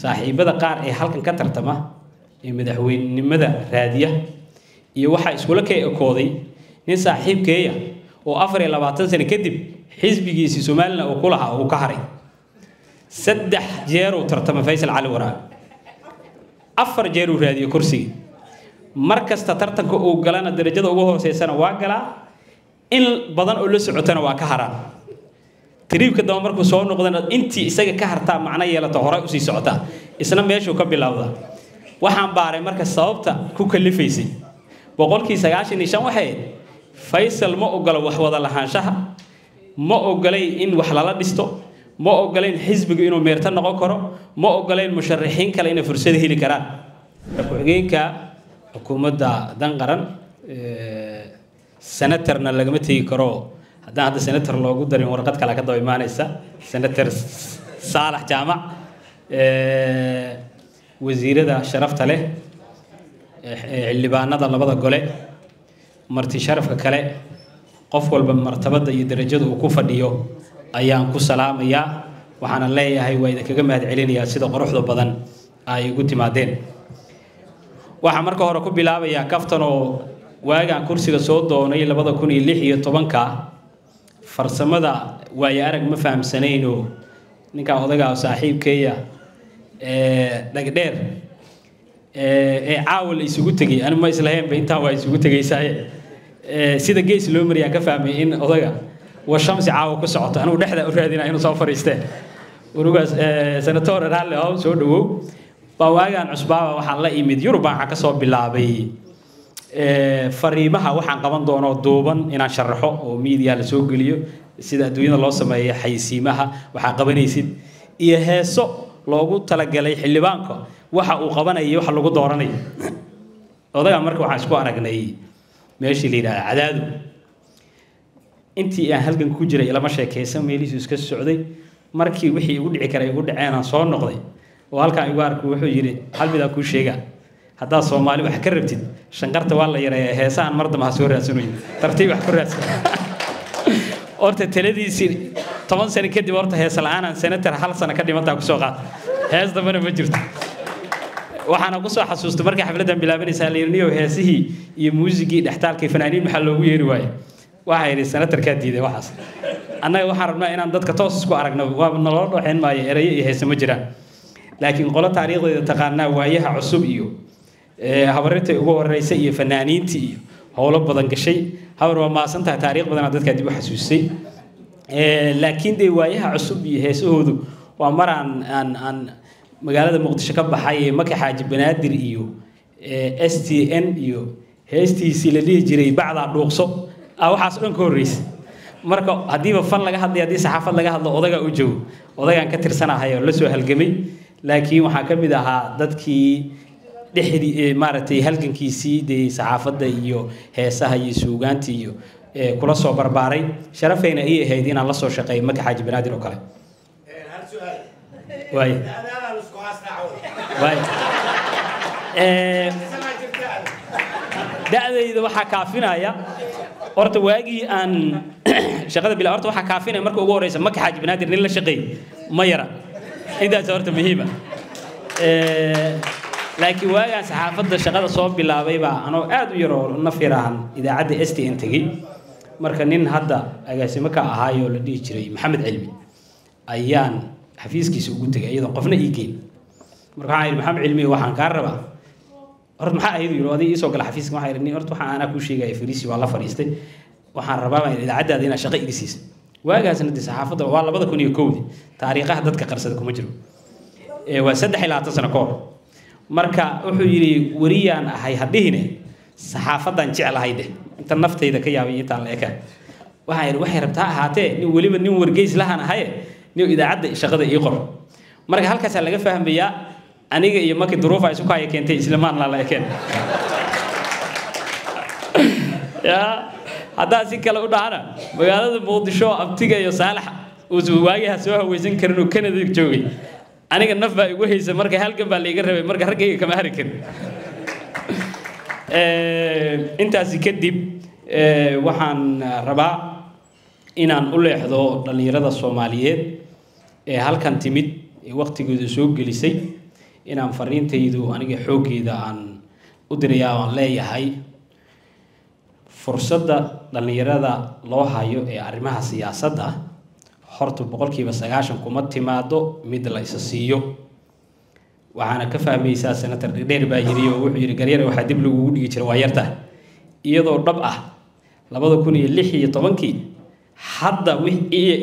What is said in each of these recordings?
saaxiibada qaar ee halkan ka tartama ee madaxweynenimada raadiya iyo waxaa iskula ka ekooday nin saaxiibkeeya oo afar iyo labaatan sano kadib xisbigiisii somalilan uu ku lahaa uu ka haray. Saddex jeer uu tartama faysal cali waraabe afar jeer uu raadiyo kursigii. Mar kasta tartanka uu galana darajada ugu hooseysana waa galaa. In badan oo la socotana waa ka haraan tiriibka damba markuu soo noqdana intii isaga ka hartaa macno yeelata horay u sii socotaa isna meeshuu ka bilowda. Waxaan baaray marka sababta ku kalifaysay. Boqolkii sagaashan iyo shan waxay faysal ma ogola wax wada lahaanshaha. Ma ogolayn in wax lala dhisto. Ma ogolayn xisbiga inuu meerto noqon karo. Ma ogolayn musharaxiin kale inay fursad heli karaan. Ku-xigeenka xukuumadda dan qaran senatorna lagama tegi karo haddaan hadda senator loogu darin warqad kale ka daba imaanaysa senator saalax jaamac wasiirada sharafta leh xildhibaanada labada gole marti sharafka kale qof walba martabada iyo darajada uu ku fadhiyo ayaan ku salaamayaa waxaana leeyahay waa idinkaga mahad celinayaa sida quruxda badan ay igu timaadeen. Waxaa marka hore ku bilaabayaa kaftan oo waagaan kursiga soo doonay labada kun iyo lix iyo tobanka farsamada waayo arag ma fahamsanaynoo ninkan odagaa saaxiibkeeya dhagdheer ee caawa la isugu tegay anigu ma islahaynba intaan waa isugu tegaysaaye sida gees loo mariyaa ka fahmay in odaga wa shamsi caawa ku socoto. Anigu dhexda u raadinaa inuu soo fariistee urugaas senator raalli ahow soo dhawow baa waagaan cusbaaba waxaan la imid yurub waxaan ka soo bilaabay fariimaha waxaan qaban doono duuban inaan sharaxo oo media la soo geliyo sida adduunyada loo sameeyo xaysiimaha. Waxaa qabanaysid iyo heeso loogu talagalay xildhibaanka. Waxa uu qabanayo waxa lagu dooranayo. Odaga marka waxaan isku aragnay meeshii la yidhahda cadaadu. Intii aan halgan ku jiray ilama sheekaysan meelihiisu iska socday. Markii wixii igu dhici karay igu dhaceen aan soo noqday. Oo halkaan igu arku wuxuu yidhi hal kuu sheegaa haddaad soomaali wax ka rabtid shanqarta waa la yareeyaa heesahan mar dambe ha soo tartiib wax ku raadsan. Horta taladiisii toban sano kadib horta hees la'aanaan senator hal sano ka dhimantaa ku soo qaata hees dambena ma jirto. Waxaana ku soo xasuustay markay xafladdan bilaabanaysaa la yidhi heesihii iyo muusigii dhextaalkii fanaaniin maxaa loogu yeeri waaye? Waxaa yidhi senatarkaa diiday waxaas. Annaga waxaan rabnaa inaan dadka toos isku aragno waa naloo dhooxeen maayo erayo iyo heese ma jiraan. Laakiin qolo taariikhdeeda taqaanaa waayaha cusub iyo habarintai ugu horeysa iyo fanaaniintii iyo howlo badan gashay. Habar waa maasan tahay taariikh badanaa dadkaa dib u xasuusay. Laakiin dee waayaha cusub iyo heesahoodu waa mar aan aan aan magaalada muqdisho ka baxay maka xaaji banaadir iyo s t n iyo heestiisii la dhihi jiray bacdaa dhuuqso ah waxaas dhan ka horreysa marka haddiiba fan laga hadlay haddii saxaafad laga hadlo odagaa u joogo odagaan ka tirsanahay oo la soo halgamay. Laakiin waxaa ka mid ahaa dadkii dhexdii maaragtay halgankiisii dee saxaafadda iyo heesaha iyo suugaanta iyo kula soo barbaaray. Sharafayna ii ahayd inaan la soo shaqeeyo maka xaaji banaadir oo kale. Waay. Waay. Da'dayda waxaa kaafinaya. Horta waagii aan shaqada bila horta waxaa kaafinaya marka ugu horeysa maka xaaji banaadir nin la shaqeey ma yara. Intaas horta muhiima laakiin waagaan saxaafadda shaqada soo bilaabay baa anoo aad u yaroo naf yarahan idaacadda s t n tegey marka nin hadda agaasimo ka ahaayoo la dhihi jiray maxamed cilmi ayaan xafiiskiisa ugu tegay iyadoo qofna ii geyn. Marka waxaan yidhi maxamed cilmi waxaan kaa rabaa. Horta maxaa ahayd yidhi oday iisoo gala xafiiska waxaan yidhi horta waxaan anaa kuu sheegaya fariisi waa la fadhiistay waxaan rabaa baan idaacaddaada inaad shaqo iga siisa waagaasna dee saxaafadda waa labada kun iyo kowdi taariikhaha dadka qarsada kuma jiro. Waa saddex iyo sano ka hor marka wuxuu yidhi wariyaan ahay hadhihine saxaafaddaan jeclahay dheh inta naftayda ka yaabay intaan la eka. Waxaan yidhi waxay rabtaa ahaatee nin weliba nin wargeys lahan ahaye nin idaacadda shaqada ii qor marka halkaasaa laga fahmayaa aniga iyo markii duruufa isu kaaya keentay islamaan la ekeen. Ya haddaa si kale u dhahana magaalada muqdisho abtiga iyo saalax uusan waagiha soo haweysan karin oo kanada joogay aniga naf baa igu haysa marka halgan baa laiga rabay marka raggayga kama hari karin intaasi kadib waxaan rabaa inaan u leexdo dhallinyarada soomaaliyeed ee halkan timid ee waqtigooda soo gelisay inaan fariintaydu aniga xooggeeda aan u dirayaa aan leeyahay fursadda dhallinyarada loo hayo ee arrimaha siyaasadda horta boqolkiiba sagaashan kuma timaado mid la isa siiyo. Waxaana ka fahmaysaa senator dhedheer baa yidhi oo wuxuu yidhi garyare waxaa dib lagugu dhigi jira waa yarta. Iyadoo dhab ah labada kun iyo lix iyo tobankii hadda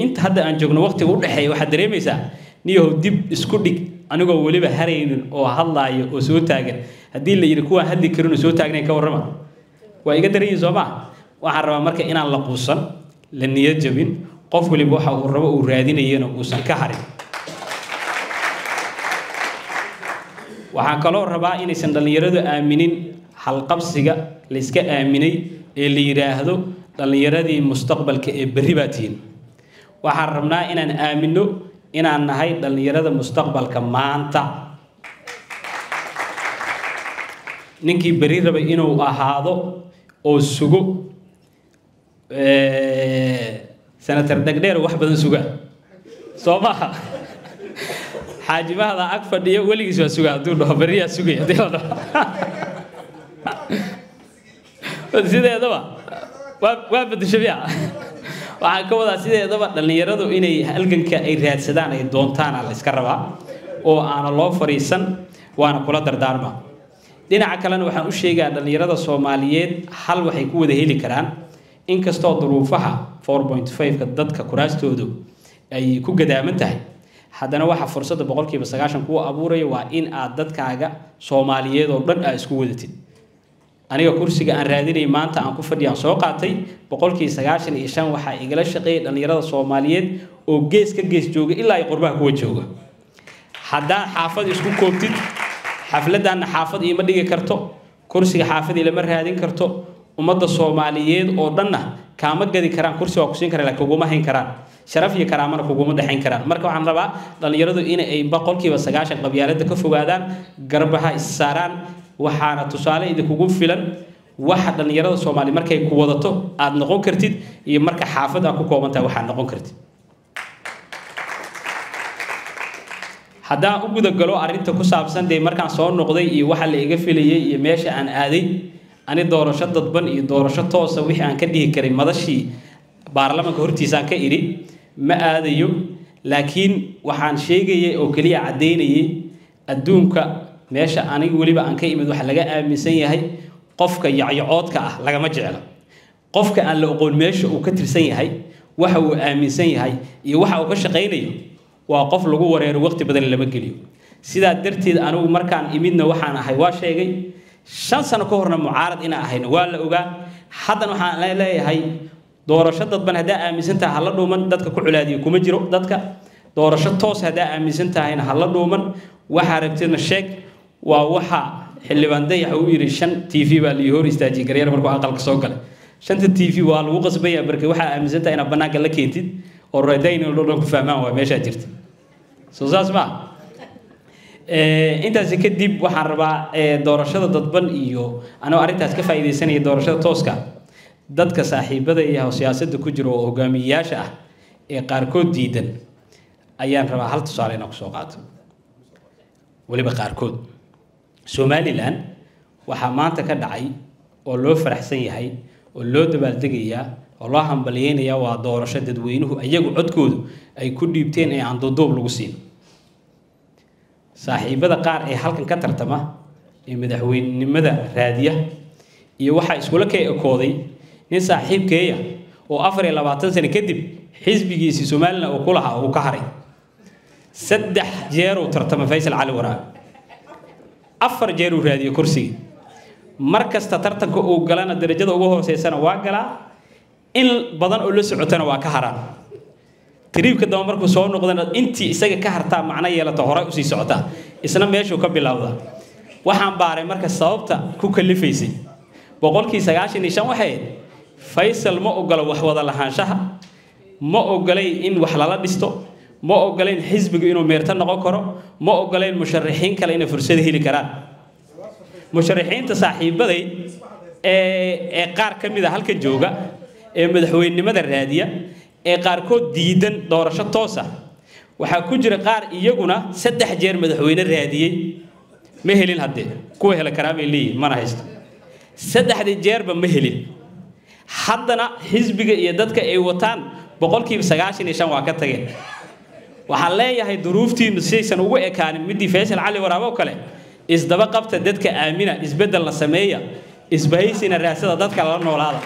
inta hadda aan joogno waqtiga u dhexeeya waxaad dareemaysaa niyahow dib isku dhig anigoo weliba haraynin oo hadlaayo oo soo taagan. Haddii la yidhi kuwaan hadli karin oo soo taagnayn ka warrama. Waa iga daran yihiin soo maa waxaan rabaa marka inaan la quusan la niyad jabin qof waliba waxa uu rabo uu raadinayana uusan ka harin. Waxaan kaloo rabaa inaysan dhallinyaradu aaminin halqabsiga layska aaminay ee la yidhaahdo dhallinyaradii mustaqbalka ee berri baa tihin waxaan rabnaa inaan aaminno inaan nahay dhallinyarada mustaqbalka maanta. Ninkii berri rabay inuu ahaado oo sugo senator dhegdheer wax badan suga. Soo maaha xaajimahada ag fadhiyo weligiis waa suga. Hadduu dhaho berriyaa sugay haddii la dhaho. Sideedaba. Waa waa bedeshabiya waxaan ka wadaa sideedaba dhallinyaradu inay halganka ay raadsadaan ay doontaana la iska rabaa oo aana loo fariisan waana kula dardaarma. Dhinaca kalena waxaan u sheegaa dhallinyarada soomaaliyeed hal waxay ku wada heli karaan inkastoo duruufaha five-ka dadka kuraastoodu ay ku gadaaman tahay. Haddana waxa fursadda boqolkiiba sagaashan kuu abuuraya waa in aad dadkaaga soomaaliyeed oo dhan aa isku wadatid. Aniga kursiga aan raadinay maanta aan ku fadhiyaan soo qaatay boqolkii sagaashan iyo shan waxaa igala shaqeeyay dhallinyarada soomaaliyeed oo gees ka gees jooga ilaa ay qurbaha kuwa jooga. Haddaan xaafad isku koobtid xafladdaanna xaafad iima dhigi karto kursiga xaafad ilama raadin karto ummadda soomaaliyeed oo dhanna kaama gadi karaan kursi waa ku siin karaan laakiin kuguma hayn karaan. Sharaf iyo karaamana kuguma dhexayn karaan. Marka waxaan rabaa dhallinyaradu in ay boqolkiiba sagaashan qabyaaladda ka fogaadaan garbaha is saaraan waxaana tusaale idinkugu filan waxa dhallinyarada soomaali markay ku wadato aada noqon kartid iyo marka xaafad aad ku koobantahay waxaad noqon kartid. Haddaan u gudagalo arrinta ku saabsan dee markaan soo noqday iyo waxa la iga filayay iyo meesha aan aaday ani doorasho dadban iyo doorasho toosa wixii aan ka dhihi karay madashii baarlamanka hortiisaan ka idhi ma aadayo. Laakiin waxaan sheegayay oo keliya caddaynayay adduunka meesha aniga weliba aan ka imid waxa laga aaminsan yahay qofka yacyacoodka ah lagama jeclo. Qofka aan la oqoon meesha uu ka tirsan yahay waxa uu aaminsan yahay iyo waxa uu ka shaqaynayo waa qof lagu wareero waqti badan lama geliyo. Sidaa darteed anigu markaan imidna waxaan ahay waa sheegay shan sano ka horna mucaarad inaan ahayna waa la ogaa haddana waxaan leeyahay doorasho dadban haddaa aaminsan tahay hala dhuuman dadka ku culaadiyo kuma jiro. Dadka doorasho toos haddaa aaminsan tahayna hala dhuuman. Waxaa rabtidna sheeg waa waxa xildhibaan dayax uu yidhi shan t v baa lii hor istaajiyay garyar markuu aqalka soo galay. Shanta t v waa lagu qasbaya marka waxaa aaminsan tahay inaad bannaanka la keentid oo radayn oo dhan ku fahmaan waa meeshaa jirta. Soo saas ma intaasi kadib waxaan rabaa doorashada dadban iyo anoo arrintaas ka faa'iidaysanaya doorashada tooska. Dadka saaxiibada iyo siyaasadda ku jira oo hogaamiyeyaasha ah ee qaarkood diidan ayaan rabaa hal tusaale inaan ku soo qaato. Weliba qaarkood. Somalilan waxaa maanta ka dhacay oo loo faraxsan yahay oo loo dabaaldegayaa oo loo hambalyeynayaa waa doorasho dadweynuhu iyagu codkoodu ay ku dhiibteen ee aan duuduub lagu siin saaxiibada qaar ee halkan ka tartama ee madaxweynenimada raadiya iyo waxaa iskula kee ekooday nin saaxiibkeeya oo afar iyo labaatan sano kadib xisbigiisii somalilan uu ku lahaa uu ka haray. Saddex jeer uu tartama faysal cali waraabe afar jeer uu raadiyo kursigii mar kasta tartanka uu galana darajada ugu hooseysana waa galaa. In badan oo la socotana waa ka haraan tiriibka damba markuu soo noqdana intii isaga ka hartaa macno yeelata hore u sii socotaa isna meeshuu ka bilowdaa waxaan baaray marka sababta ku kalifaysay. Boqolkii sagaashan iyo shan waxay faysal ma ogolo wax wada lahaanshaha. Ma ogolay in wax lala dhisto. Ma ogolayn xisbigu inuu meerto noqon karo. Ma ogolayn musharaxiin kale inay fursad heli karaan. Musharaxiinta saaxiibaday ee qaar ka mid a halkan jooga ee madaxweynenimada raadiya ee qaarkood diidan doorasho toosa waxaa ku jira qaar iyaguna saddex jeer madaxweyne raadiyey. Ma helin haddee kuwa hela karaa bay leeyihiin mana haysto. Saddexdii jeerba ma helin. Haddana xisbiga iyo dadka ay wataan boqolkiiba sagaashan iyo shan waa ka tageen. Waxaan leeyahay duruuftiinu sidaysan ugu ekaanin midii faysal cali waraabo oo kale. Isdaba qabta dadka aamina isbeddelna sameeya isbahaysina raasada dadka lala noolaada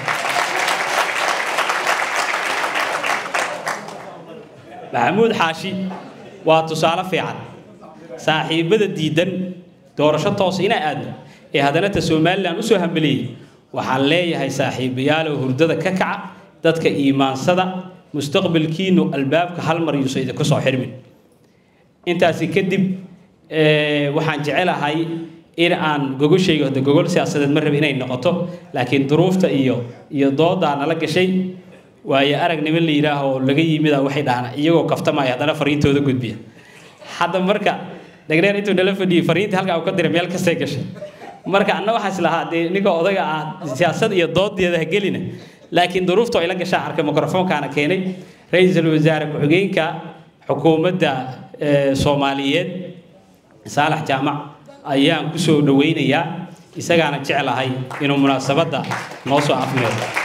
maxamuud xaashi waa tusaale fiican. Saaxiibada diidan doorasho toos ina aadno ee haddana ta somalilan u soo hambeliyey waxaan leeyahay saaxiibayaalow hurdada ka kaca dadka iimaansada mustaqbalkiinu albaabka hal mar yuusa idinku soo xirmin. Intaasi kadib waxaan jecelahay in aan gogoshayga hode gogol siyaasadeed ma rabi inay noqoto laakiin duruufta iyo iyo doodaa nala gashay waayo aragnimo la yidhaaho laga yimida waxay dhahaan iyagoo kaftamaya haddana fariintooda gudbiya. Hadda marka dhagdheer intuu nala fadhiyey fariintii halkaa uu diray meel kastay gashay. Marka anna waxaas lahaa dee ninka odaga ah siyaasad iyo doodeeda ha gelina laakiin duruufta ay la gashaan arkay mikrofoonkaana keenay. Ra'iisul wasaare ku-xigeenka xukuumadda soomaaliyeed saalax jaamac ayaan ku soo dhowaynayaa isagaana jeclahay inuu munaasabadda noo soo afmeero